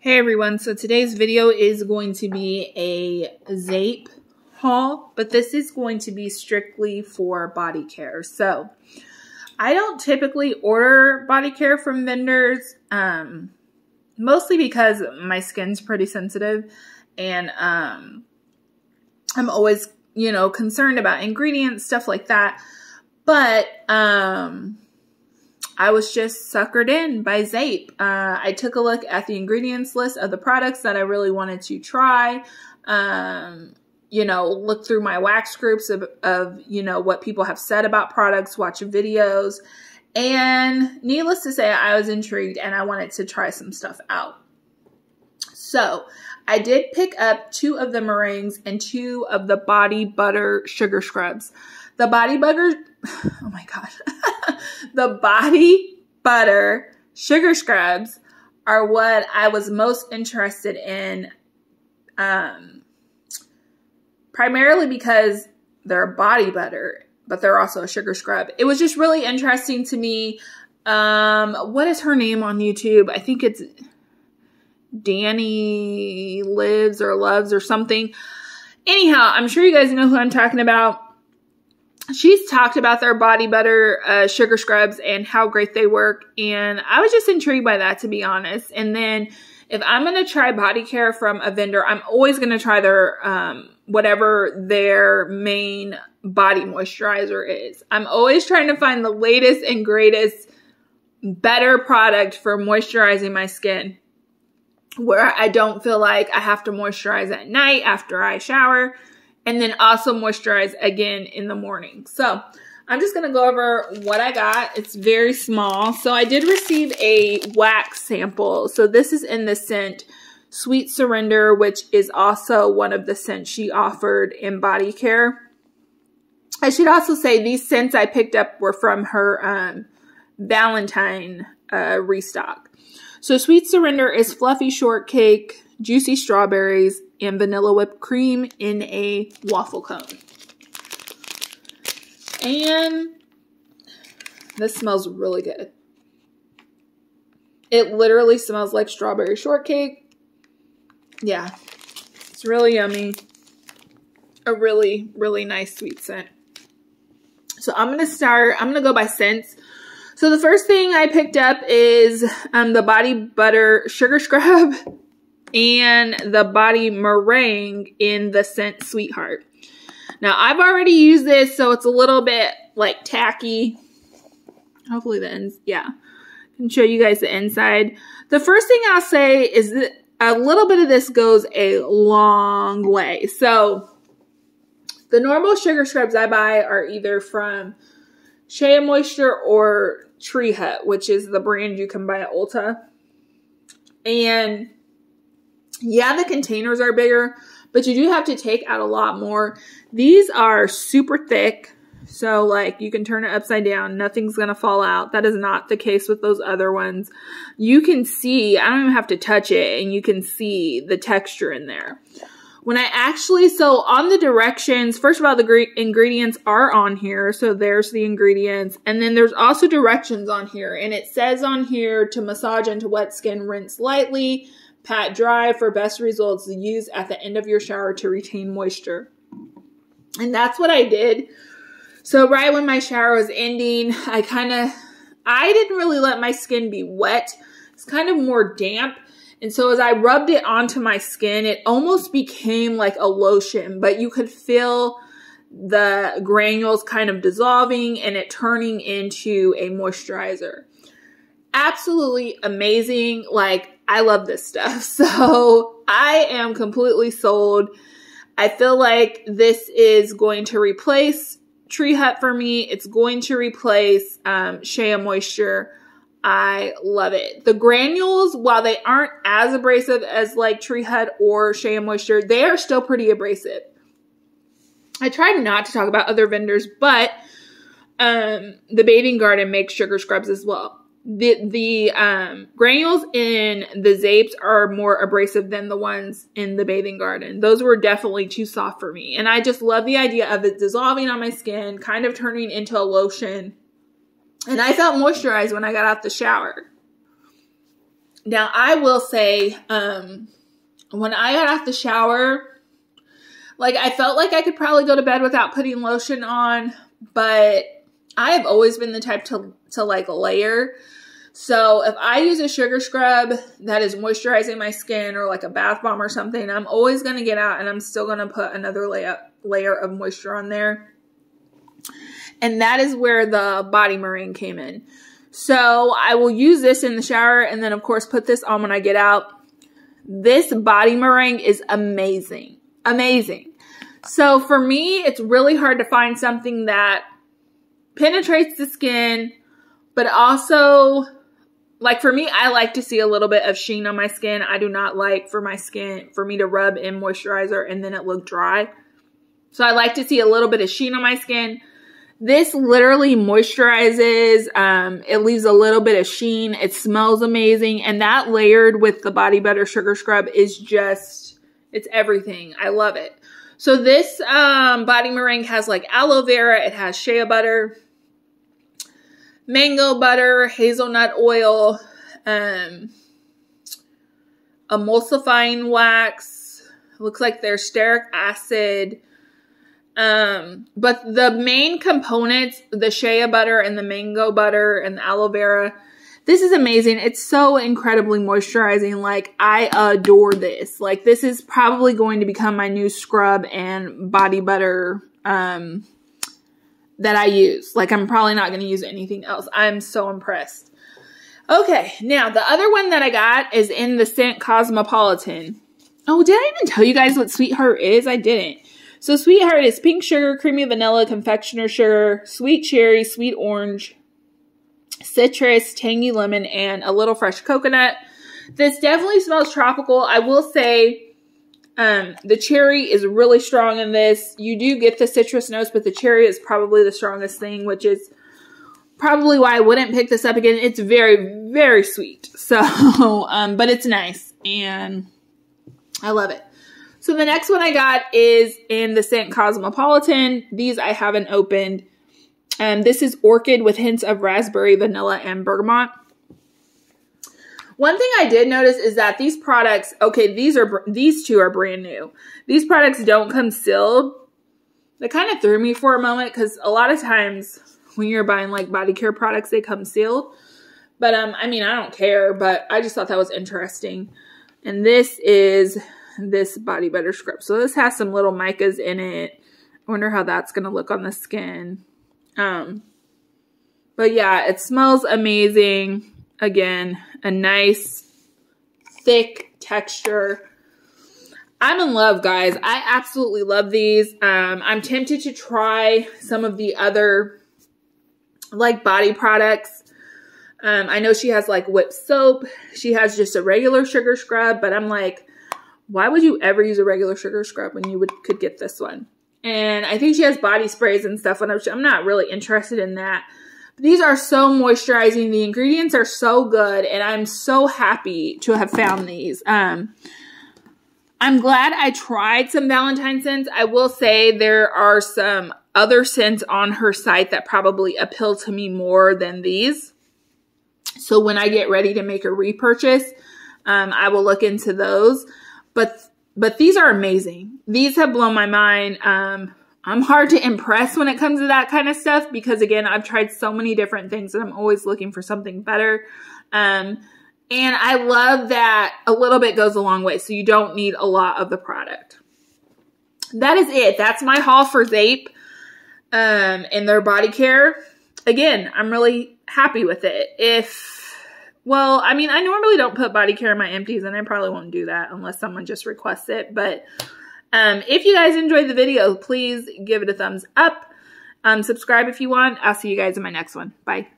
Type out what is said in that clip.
Hey everyone, so today's video is going to be a Zeep haul, but this is going to be strictly for body care. So I don't typically order body care from vendors, um, mostly because my skin's pretty sensitive and um, I'm always, you know, concerned about ingredients, stuff like that. But um, I was just suckered in by Zeep. Uh, I took a look at the ingredients list of the products that I really wanted to try. Um, you know, look through my wax groups of, of, you know, what people have said about products, watch videos. And needless to say, I was intrigued and I wanted to try some stuff out. So I did pick up two of the meringues and two of the body butter sugar scrubs. The body butter, oh my God, the body butter sugar scrubs are what I was most interested in. Um, primarily because they're body butter, but they're also a sugar scrub. It was just really interesting to me. Um, what is her name on YouTube? I think it's Danny Lives or Loves or something. Anyhow, I'm sure you guys know who I'm talking about she's talked about their body butter uh, sugar scrubs and how great they work. And I was just intrigued by that, to be honest. And then if I'm going to try body care from a vendor, I'm always going to try their, um, whatever their main body moisturizer is. I'm always trying to find the latest and greatest, better product for moisturizing my skin where I don't feel like I have to moisturize at night after I shower and then also moisturize again in the morning. So I'm just going to go over what I got. It's very small. So I did receive a wax sample. So this is in the scent Sweet Surrender, which is also one of the scents she offered in body care. I should also say these scents I picked up were from her um, Valentine uh, restock. So Sweet Surrender is fluffy shortcake, juicy strawberries, and vanilla whipped cream in a waffle cone. And this smells really good. It literally smells like strawberry shortcake. Yeah, it's really yummy. A really, really nice sweet scent. So I'm going to start, I'm going to go by scents. So the first thing I picked up is um, the Body Butter Sugar Scrub and the body meringue in the scent Sweetheart. Now, I've already used this, so it's a little bit, like, tacky. Hopefully the ends, yeah. I can show you guys the inside. The first thing I'll say is that a little bit of this goes a long way. So, the normal sugar scrubs I buy are either from Shea Moisture or Tree Hut, which is the brand you can buy at Ulta. And yeah, the containers are bigger, but you do have to take out a lot more. These are super thick. So like you can turn it upside down. Nothing's going to fall out. That is not the case with those other ones. You can see, I don't even have to touch it and you can see the texture in there. When I actually, so on the directions, first of all, the ingredients are on here. So there's the ingredients. And then there's also directions on here. And it says on here to massage into wet skin, rinse lightly, Pat dry for best results. Use at the end of your shower to retain moisture. And that's what I did. So right when my shower was ending, I kind of, I didn't really let my skin be wet. It's kind of more damp. And so as I rubbed it onto my skin, it almost became like a lotion, but you could feel the granules kind of dissolving and it turning into a moisturizer. Absolutely amazing. Like I love this stuff. So I am completely sold. I feel like this is going to replace Tree Hut for me. It's going to replace um, Shea Moisture. I love it. The granules, while they aren't as abrasive as like Tree Hut or Shea Moisture, they are still pretty abrasive. I try not to talk about other vendors, but um, the Bathing Garden makes sugar scrubs as well the the um, granules in the Zeeps are more abrasive than the ones in the bathing garden. Those were definitely too soft for me. And I just love the idea of it dissolving on my skin, kind of turning into a lotion. And I felt moisturized when I got out the shower. Now, I will say, um, when I got off the shower, like I felt like I could probably go to bed without putting lotion on, but I have always been the type to to like layer. So if I use a sugar scrub that is moisturizing my skin or like a bath bomb or something, I'm always going to get out and I'm still going to put another layer layer of moisture on there. And that is where the body meringue came in. So I will use this in the shower and then of course put this on when I get out. This body meringue is amazing. Amazing. So for me, it's really hard to find something that penetrates the skin, but also like for me, I like to see a little bit of sheen on my skin. I do not like for my skin, for me to rub in moisturizer and then it look dry. So I like to see a little bit of sheen on my skin. This literally moisturizes. Um, it leaves a little bit of sheen. It smells amazing. And that layered with the Body Butter Sugar Scrub is just, it's everything. I love it. So this um, body meringue has like aloe vera. It has shea butter, mango butter, hazelnut oil, um, emulsifying wax. Looks like there's stearic acid. Um, but the main components, the shea butter and the mango butter and the aloe vera, this is amazing. It's so incredibly moisturizing. Like, I adore this. Like, this is probably going to become my new scrub and body butter, um, that I use. Like, I'm probably not going to use anything else. I'm so impressed. Okay, now the other one that I got is in the scent Cosmopolitan. Oh, did I even tell you guys what Sweetheart is? I didn't. So Sweetheart is pink sugar, creamy vanilla, confectioner sugar, sweet cherry, sweet orange, citrus, tangy lemon, and a little fresh coconut. This definitely smells tropical. I will say um, the cherry is really strong in this. You do get the citrus notes, but the cherry is probably the strongest thing, which is probably why I wouldn't pick this up again. It's very, very sweet. So, um, but it's nice and I love it. So the next one I got is in the scent Cosmopolitan. These I haven't opened. Um, this is Orchid with hints of raspberry, vanilla, and bergamot. One thing I did notice is that these products, okay, these are these two are brand new. These products don't come sealed. That kind of threw me for a moment because a lot of times when you're buying like body care products, they come sealed. But um, I mean, I don't care, but I just thought that was interesting. And this is this body butter scrub. So this has some little micas in it. I wonder how that's going to look on the skin. Um, but yeah, it smells amazing. Again, a nice, thick texture. I'm in love, guys. I absolutely love these. Um, I'm tempted to try some of the other, like, body products. Um, I know she has, like, whipped soap. She has just a regular sugar scrub, but I'm like, why would you ever use a regular sugar scrub when you would could get this one? And I think she has body sprays and stuff, and I'm not really interested in that. These are so moisturizing. The ingredients are so good, and I'm so happy to have found these. Um, I'm glad I tried some Valentine scents. I will say there are some other scents on her site that probably appeal to me more than these. So when I get ready to make a repurchase, um, I will look into those. But but these are amazing. These have blown my mind. Um, I'm hard to impress when it comes to that kind of stuff because again, I've tried so many different things and I'm always looking for something better. Um, and I love that a little bit goes a long way. So you don't need a lot of the product. That is it. That's my haul for Zeep um, and their body care. Again, I'm really happy with it. If well, I mean, I normally don't put body care in my empties, and I probably won't do that unless someone just requests it. But um, if you guys enjoyed the video, please give it a thumbs up. Um, subscribe if you want. I'll see you guys in my next one. Bye.